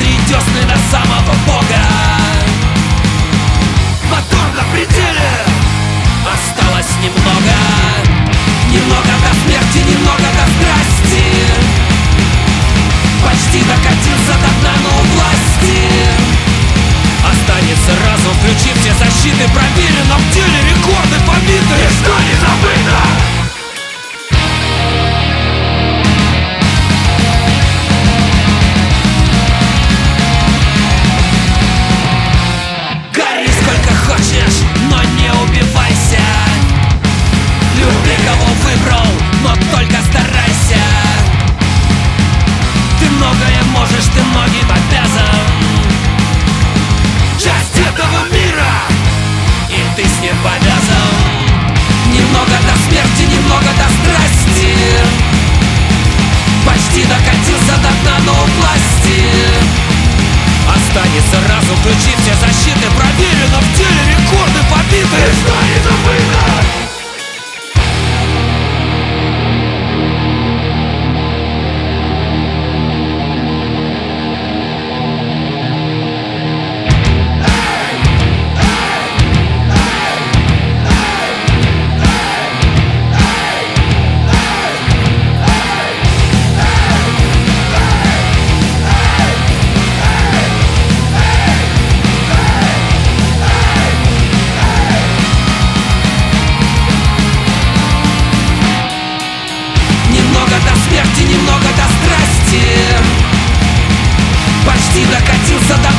и десны до самого бога. Мотор на пределе почти докатился до